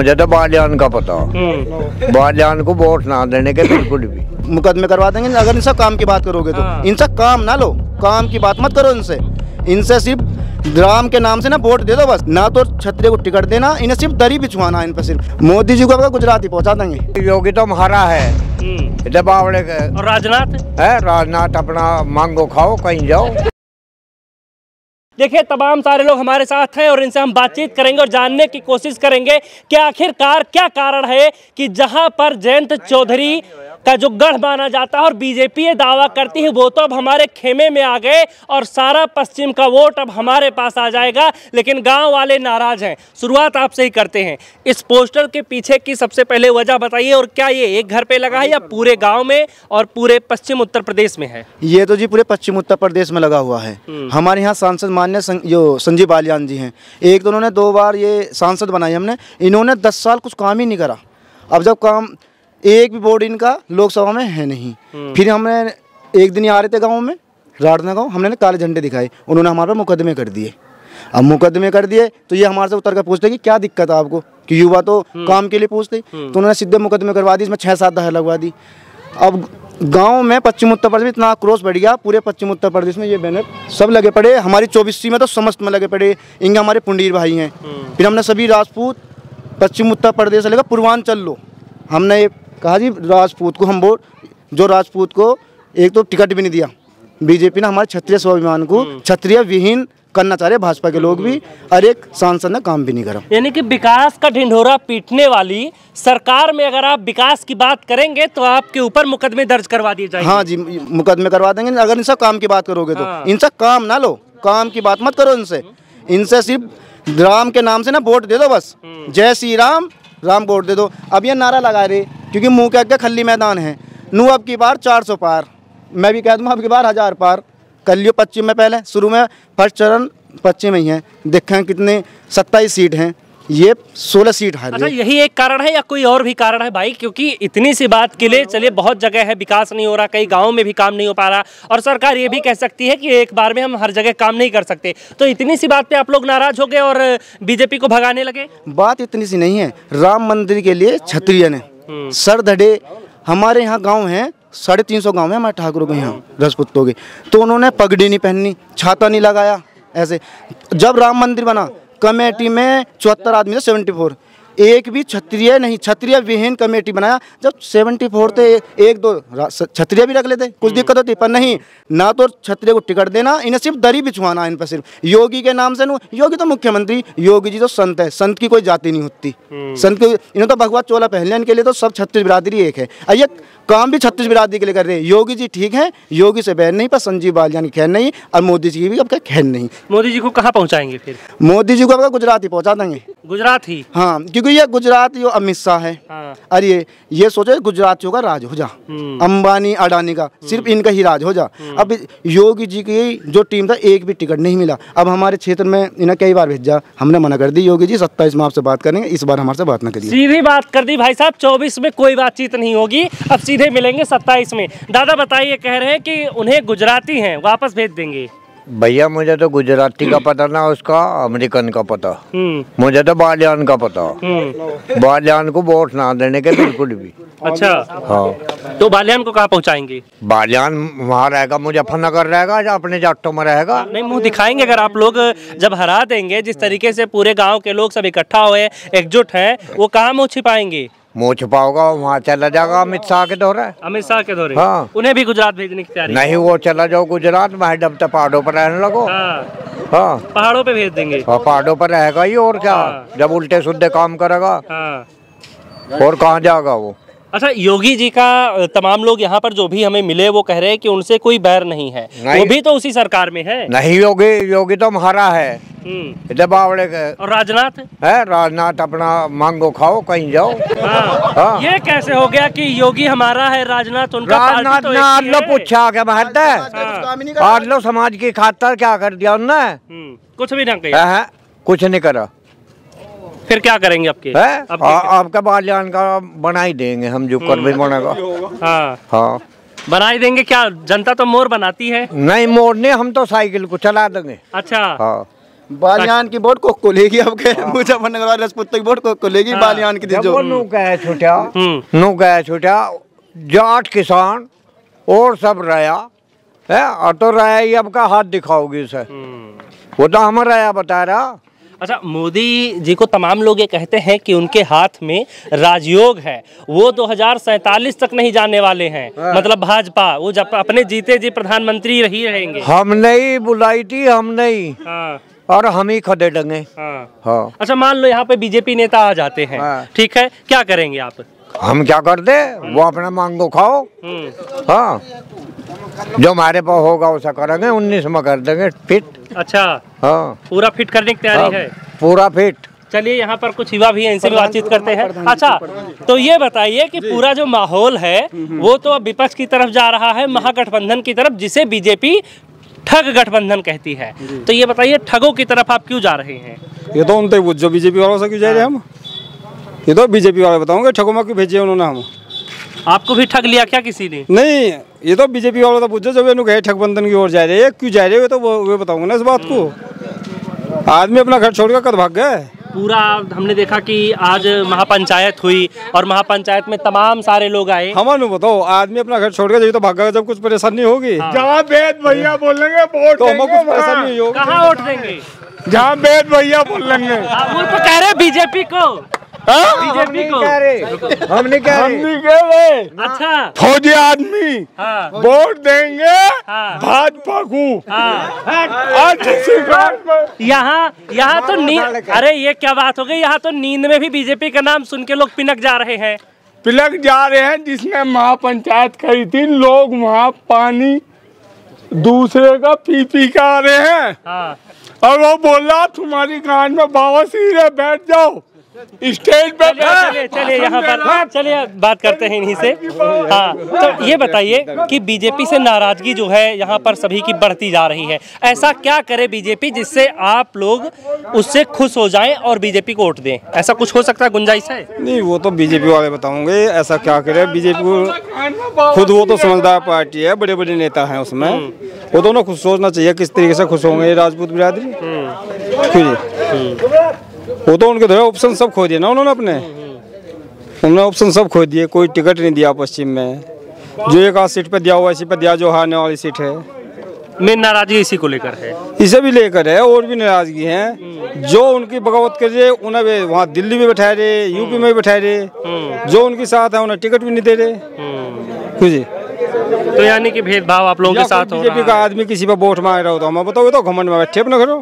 मुझे तो बालियान का पता। हम्म, बालियान को वोट ना देने के बिल्कुल भी। मुकदमे करवा देंगे अगर इनसे काम की बात करोगे तो। हाँ। इनसे काम ना लो काम की बात मत करो इनसे। इनसे सिर्फ़ राम के नाम से ना वोट दे दो बस। ना तो क्षत्रिय को टिकट देना इन्हें सिर्फ़ दरी बिछवाना इन पर सिर्फ़। मोदी जी को अगर गुजरात ही पहुँचा देंगे। योगी तो हमारा है। हम्म। इधर बावड़े के और राजनाथ? है राजनाथ अपना मांगो खाओ कहीं जाओ। देखिए, तमाम सारे लोग हमारे साथ हैं और इनसे हम बातचीत करेंगे और जानने की कोशिश करेंगे कि आखिरकार क्या कारण है कि जहाँ पर जयंत चौधरी का जो गढ़ माना जाता है और बीजेपी ये दावा करती है वो तो अब हमारे खेमे में आ गए और सारा पश्चिम का वोट अब हमारे पास आ जाएगा लेकिन गाँव वाले नाराज़ हैं। शुरुआत आपसे ही करते हैं। इस पोस्टर के पीछे की सबसे पहले वजह बताइए और क्या ये एक घर पे लगा है या पूरे गाँव में और पूरे पश्चिम उत्तर प्रदेश में है? ये तो जी पूरे पश्चिम उत्तर प्रदेश में लगा हुआ है। हमारे यहाँ सांसद मान्य जो संजीव बालियान जी हैं एक तो उन्होंने दो बार ये सांसद बनाई हमने इन्होंने दस साल कुछ काम ही नहीं करा। अब जब काम एक भी बोर्ड इनका लोकसभा में है नहीं। फिर हमने एक दिन ही आ रहे थे गाँव में राड़ना गाँव हमने काले झंडे दिखाए उन्होंने हमारे पर मुकदमे कर दिए। अब मुकदमे कर दिए तो ये हमारे से उतर कर पूछते कि क्या दिक्कत है आपको? कि युवा तो काम के लिए पूछते तो उन्होंने सीधे मुकदमे करवा दी इसमें छः सात दहार लगवा दी। अब गाँव में पश्चिम उत्तर प्रदेश में इतना आक्रोश बढ़ गया पूरे पश्चिम उत्तर प्रदेश में ये बैनर सब लगे पड़े। हमारी चौबीसी में तो समस्त में लगे पड़े। इनके हमारे पुंडीर भाई हैं। फिर हमने सभी राजपूत पश्चिम उत्तर प्रदेश से लेकर पूर्वांचल लो। हमने कहा जी राजपूत को हम वोट जो राजपूत को एक तो टिकट भी नहीं दिया। बीजेपी ने हमारे क्षत्रिय स्वाभिमान को क्षत्रिय विहीन करना चाह रहे भाजपा के लोग भी और एक सांसद ने काम भी नहीं करा। यानी कि विकास का ढिंढोरा पीटने वाली सरकार में अगर आप विकास की बात करेंगे तो आपके ऊपर मुकदमे दर्ज करवा दिए जाएँगे। हाँ जी मुकदमे करवा देंगे अगर इनसे काम की बात करोगे तो। हाँ। इनसे काम ना लो काम की बात मत करो इनसे। इनसे सिर्फ़ राम के नाम से ना वोट दे दो बस। जय श्री राम राम वोट दे दो। अब ये नारा लगा रहे, क्योंकि मुँह के आगे खली मैदान है। नू अब की बार चार सौ पार। मैं भी कह दूँ अब की बार हज़ार पार। कर लियो पश्चिम में पहले, शुरू में, फ़र्स्ट चरण पश्चिम में ही है। देखें कितने सत्ताईस सीट हैं। ये सोलह सीट हार अच्छा यही एक कारण है या कोई और भी कारण है भाई? क्योंकि इतनी सी बात के लिए चलिए बहुत जगह है विकास नहीं हो रहा कई गाँवों में भी काम नहीं हो पा रहा और सरकार ये भी कह सकती है कि एक बार में हम हर जगह काम नहीं कर सकते। तो इतनी सी बात पे आप लोग नाराज़ हो गए और बीजेपी को भगाने लगे? बात इतनी सी नहीं है। राम मंदिर के लिए क्षत्रिय ने। सर धड़े हमारे यहाँ गाँव है साढ़े तीन सौ गाँव है हमारे ठाकुरों के यहाँ राजपूतों के। तो उन्होंने पगड़ी नहीं पहननी छाता नहीं लगाया ऐसे। जब राम मंदिर बना कमेटी में चौहत्तर आदमी थे सेवेंटी फोर एक भी क्षत्रिय नहीं क्षत्रिय विहीन कमेटी बनाया। जब सेवेंटी फोर थे एक दो क्षत्रिय भी रख लेते कुछ दिक्कत होती पर नहीं ना तो क्षत्रिय को टिकट देना इन्हें सिर्फ़ दरी बिछवाना इन पर सिर्फ़। योगी के नाम से नु- योगी तो मुख्यमंत्री योगी जी तो संत है संत की कोई जाति नहीं होती। संत की इन्हें तो भगवत चोला पहन इनके लिए तो सब छत्तीस बिरादरी एक है। ये काम भी छत्तीस बिरादरी के लिए कर रहे हैं। योगी जी ठीक है योगी से बैन नहीं पर संजीव बालियान की खैर नहीं और मोदी जी की भी अब खैर नहीं। मोदी जी को कहाँ पहुंचाएँगे फिर? मोदी जी को अब गुजरात ही पहुँचा देंगे। गुजरात ही। हाँ क्योंकि ये गुजरात यो अमित शाह है। हाँ। अरे ये ये सोचो गुजरातियों का राज हो जा। हम्म। अंबानी अडानी का सिर्फ़ इनका ही राज हो जा। अब योगी जी की जो टीम था एक भी टिकट नहीं मिला। अब हमारे क्षेत्र में इन्हें कई बार भेजा। हमने मना कर दी योगी जी सत्ताईस में आपसे बात करेंगे इस बार हमारे से बात ना करिए। सीधी बात कर दी भाई साहब चौबीस में कोई बातचीत नहीं होगी। अब सीधे मिलेंगे सत्ताईस में। दादा बताइए कह रहे हैं कि उन्हें गुजराती हैं वापस भेज देंगे। भैया मुझे तो गुजराती का पता ना उसका अमेरिकन का पता। हम्म। मुझे तो बालियान का पता। हम्म। बालियान को वोट ना देने के बिल्कुल भी। अच्छा। हाँ। तो बालियान को कहाँ पहुँचाएँगे? बालियान वहाँ रहेगा मुजफ्फरनगर रहेगा या अपने जाटों में रहेगा? नहीं मुँह दिखाएँगे अगर आप लोग जब हरा देंगे जिस तरीके से पूरे गाँव के लोग सब इकट्ठा हुए एकजुट है वो कहाँ मुँह छिपाएँगे? मुँह छुपाओगा वहाँ चला जाएगा अमित शाह के दौरे। अमित शाह के दौरे? हाँ। उन्हें भी गुजरात भेजने की तैयारी नहीं वो चला जाओ गुजरात में डब तक पहाड़ों पर रहने लगो। हाँ। हाँ। पहाड़ों पे भेज देंगे। और पहाड़ों पर रहेगा ही और क्या। हाँ। जब उल्टे सुद्दे काम करेगा। हाँ। और कहाँ जाएगा वो? अच्छा योगी जी का तमाम लोग यहाँ पर जो भी हमें मिले वो कह रहे हैं कि उनसे कोई बैर नहीं है। नहीं। वो भी तो उसी सरकार में है। नहीं योगी योगी तो हमारा है। हम्म। इधर के और राजनाथ? है? राजनाथ अपना मांगो खाओ कहीं जाओ। हाँ। हाँ। ये कैसे हो गया कि योगी हमारा है राजनाथ उनका राजनाथ तो ने आज लो पूछा क्या महत्व है। आज लो समाज की खातर क्या कर दिया उनने? हम्म, कुछ भी ना किया है, कुछ नहीं करा। फिर क्या करेंगे आपके है? आ- आपका बालियान का बना ही देंगे हम जो कर भी बनेगा। हाँ। हाँ। बना ही देंगे क्या? जनता तो मोर बनाती है। नहीं मोड़ने हम तो साइकिल को चला देंगे। अच्छा। हाँ। बालियान की वोट को को लेगी अब मुजफ्फरनगर वाले राजपूत की वोट को को लेगी बालियान की जो नू गया छुटिया हम्म। नू गया छुटिया जाट किसान और सब रहा है? और तो रहा ही अब का हाथ दिखाओगी सर वो तो हम रहा बता रहा। अच्छा मोदी जी को तमाम लोग ये कहते हैं कि उनके हाथ में राजयोग है। वो 2047 तक नहीं जाने वाले हैं। मतलब भाजपा वो जब अपने जीते जी प्रधानमंत्री रही रहेंगे। हम नहीं बुलाई थी हम नहीं हाँ। और हम ही खदे डंगे। हाँ। हाँ। अच्छा मान लो यहाँ पे बीजेपी नेता आ जाते हैं हाँ। ठीक है? क्या करेंगे आप? हम क्या कर दे वो अपना मांगो खाओ हम्म। हाँ। जो हमारे पास होगा वैसा करेंगे उन्नीस में कर देंगे फिट। अच्छा। हाँ। पूरा फिट करने की तैयारी है। पूरा फिट। चलिए यहाँ पर कुछ युवा भी हैं इनसे भी बातचीत करते हैं। अच्छा तो ये बताइए कि पूरा जो माहौल है वो तो अब विपक्ष की तरफ़ जा रहा है महागठबंधन की तरफ़ जिसे बीजेपी ठग गठबंधन कहती है। तो ये बताइए ठगों की तरफ़ आप क्यों जा रहे हैं? ये तो उनते पूछो बीजेपी वालों से क्यों जा रहे हैं हम? ये तो बीजेपी वाले बताऊँगे ठगों में क्यों भेजे उन्होंने हम? आपको भी ठग लिया क्या किसी ने? नहीं ये तो बीजेपी वालों से पूछो जब ये कहे ठगबंधन की ओर जा रहे हैं क्यों जा रहे हो तो वो वे बताऊँगा ना इस बात को। आदमी अपना घर छोड़कर कद भाग गए? पूरा हमने देखा कि आज महापंचायत हुई और महापंचायत में तमाम सारे लोग आए। हमारे बताओ आदमी अपना घर छोड़ के तो भागा जब कुछ परेशानी होगी। जहाँ वेद भैया बोलेंगे वोट तो कुछ परेशानी होगी। कहाँ वोट देंगे? जहाँ वेद भैया बोलेंगे। हाँ, तो कह रहे बीजेपी को। बीजेपी नहीं को कह रहे। हम नहीं कह हम नहीं कह रहे अच्छा। फौजी आदमी। हाँ। वोट देंगे हाँ। भाजपा को। हाँ। यहाँ यहाँ तो नींद अरे ये क्या बात हो गई? यहाँ तो नींद में भी बीजेपी का नाम सुन के लोग पिनक जा रहे हैं। पिलक जा रहे हैं जिसने महापंचायत करी थी। लोग वहाँ पानी दूसरे का पी पी के आ रहे हैं। हाँ। और वो बोला तुम्हारी कान में बाबा सीधे बैठ जाओ। स्टेज पे चलिए चलिए यहाँ पर चलिए बात करते हैं इन्हीं से। हाँ तो ये बताइए कि बीजेपी से नाराज़गी जो है यहाँ पर सभी की बढ़ती जा रही है। ऐसा क्या करे बीजेपी जिससे आप लोग उससे खुश हो जाएँ और बीजेपी को वोट दें? ऐसा कुछ हो सकता है गुंजाइश है? नहीं वो तो बीजेपी वाले बताओगे ऐसा क्या करे? बीजेपी को खुद वो तो समझदार पार्टी है बड़े बड़े नेता है उसमें। वो दोनों खुद सोचना चाहिए किस तरीके से खुश होंगे राजपूत बिरादरी? जी? वो तो उनके धरे ऑप्शन सब खो दिए ना उन्होंने अपने? उन्होंने ऑप्शन सब खो दिए कोई टिकट नहीं दिया पश्चिम में। जो एक आध सीट पे दिया हुआ इसी पे दिया जो हारने वाली सीट है। मेन नाराज़गी इसी को लेकर है। इसे भी लेकर है और भी नाराज़गी है। जो उनकी बगावत कर रहे उन्हें वहाँ दिल्ली में बैठा रहे यूपी में भी बैठा रहे। जो उनके साथ है उन्हें टिकट भी नहीं दे रहे। जी तो यानी कि भेदभाव आप लोगों के साथ हो बीजेपी का आदमी किसी पर वोट मांग रहा हो तो हमें बताओ तो घमंड में बैठे अपने घरों।